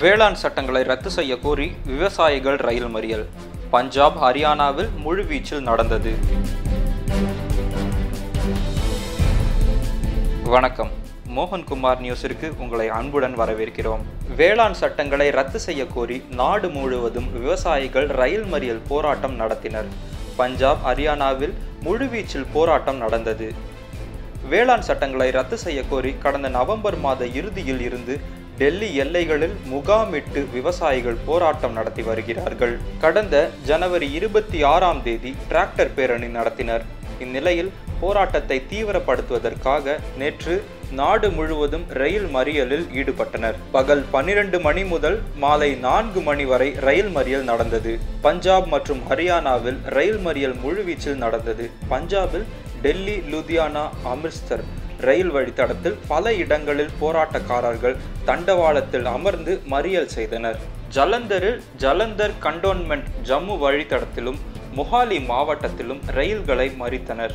வேளாண் சட்டங்களை ரத்து செய்ய கோரி விவசாயிகள் ரயில் மறியல். பஞ்சாப் ஹரியானாவில் முழுவீச்சில் நடந்தது. வணக்கம். மோகன்குமார் நியூஸிற்கு உங்களை அன்புடன் வரவேற்கிறோம். வேளாண் சட்டங்களை ரத்து செய்ய கோரி நாடு முழுவதும் விவசாயிகள் ரயில் மறியல் போராட்டம் நடத்தினர். பஞ்சாப் ஹரியானாவில் முழுவீச்சில் போராட்டம் நடந்தது. வேளாண் சட்டங்களை ரத்து செய்ய கோரி கடந்த நவம்பர் மாத இறுதியில் இருந்து டெல்லி எல்லைகளில் முகாமிட்டு விவசாயிகள் போராட்டம் நடத்தி வருகிறார்கள். கடந்த ஜனவரி இருபத்தி ஆறாம் தேதி டிராக்டர் பேரணி நடத்தினர். இந்நிலையில் போராட்டத்தை தீவிரப்படுத்துவதற்காக நேற்று நாடு முழுவதும் ரயில் மறியலில் ஈடுபட்டனர். பகல் பன்னிரண்டு மணி முதல் மாலை நான்கு மணி வரை ரயில் மறியல் நடந்தது. பஞ்சாப் மற்றும் ஹரியானாவில் ரயில் மறியல் முழுவீச்சில் நடந்தது. பஞ்சாபில் டெல்லி லுதியானா அமிர்தசர் ரயில் வழித்தடத்தில் பல இடங்களில் போராட்டக்காரர்கள் தண்டவாளத்தில் அமர்ந்து மறியல் செய்தனர். ஜலந்தரில் ஜலந்தர் கண்டோன்மெண்ட் ஜம்மு வழித்தடத்திலும் மொஹாலி மாவட்டத்திலும் ரயில்களை மறித்தனர்.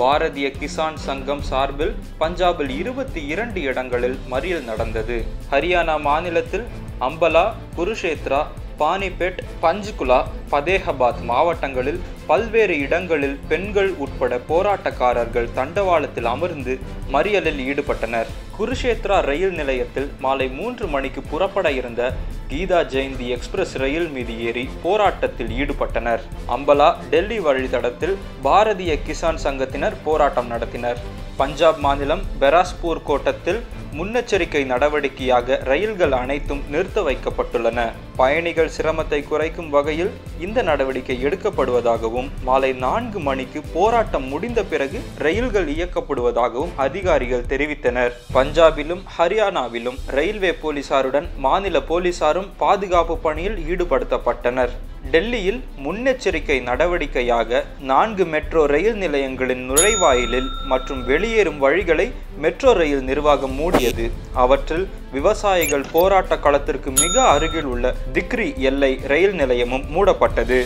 பாரதிய கிசான் சங்கம் சார்பில் பஞ்சாபில் இருபத்தி இரண்டு இடங்களில் மறியல் நடந்தது. ஹரியானா மாநிலத்தில் அம்பலா குருஷேத்ரா பானிபெட் பஞ்ச்குலா பதேகபாத் மாவட்டங்களில் பல்வேறு இடங்களில் பெண்கள் உட்பட போராட்டக்காரர்கள் தண்டவாளத்தில் அமர்ந்து மறியலில் ஈடுபட்டனர். குருஷேத்ரா ரயில் நிலையத்தில் மாலை மூன்று மணிக்கு புறப்பட இருந்த கீதா ஜெயந்தி எக்ஸ்பிரஸ் ரயில் மீது ஏறி போராட்டத்தில் ஈடுபட்டனர். அம்பலா டெல்லி வழித்தடத்தில் பாரதிய கிசான் சங்கத்தினர் போராட்டம் நடத்தினர். பஞ்சாப் மாநிலம் பெராஸ்பூர் கோட்டத்தில் முன்னெச்சரிக்கை நடவடிக்கையாக ரயில்கள் அனைத்தும் நிறுத்த வைக்கப்பட்டுள்ளன. பயணிகள் சிரமத்தை குறைக்கும் வகையில் இந்த நடவடிக்கை எடுக்கப்படுவதாகவும் மாலை நான்கு மணிக்கு போராட்டம் முடிந்த பிறகு ரயில்கள் இயக்கப்படுவதாகவும் அதிகாரிகள் தெரிவித்தனர். பஞ்சாபிலும் ஹரியானாவிலும் ரயில்வே போலீசாருடன் மாநில போலீசாரும் பாதுகாப்பு பணியில் ஈடுபடுத்தப்பட்டனர். டெல்லியில் முன்னெச்சரிக்கை நடவடிக்கையாக நான்கு மெட்ரோ ரயில் நிலையங்களின் நுழைவாயிலில் மற்றும் வெளியேறும் வழிகளை மெட்ரோ ரயில் நிர்வாகம் மூடியது அவற்றில் விவசாயிகள் போராட்ட களத்திற்கு மிக அருகில் உள்ள திக்ரி எல்லை ரயில் நிலையமும் மூடப்பட்டது.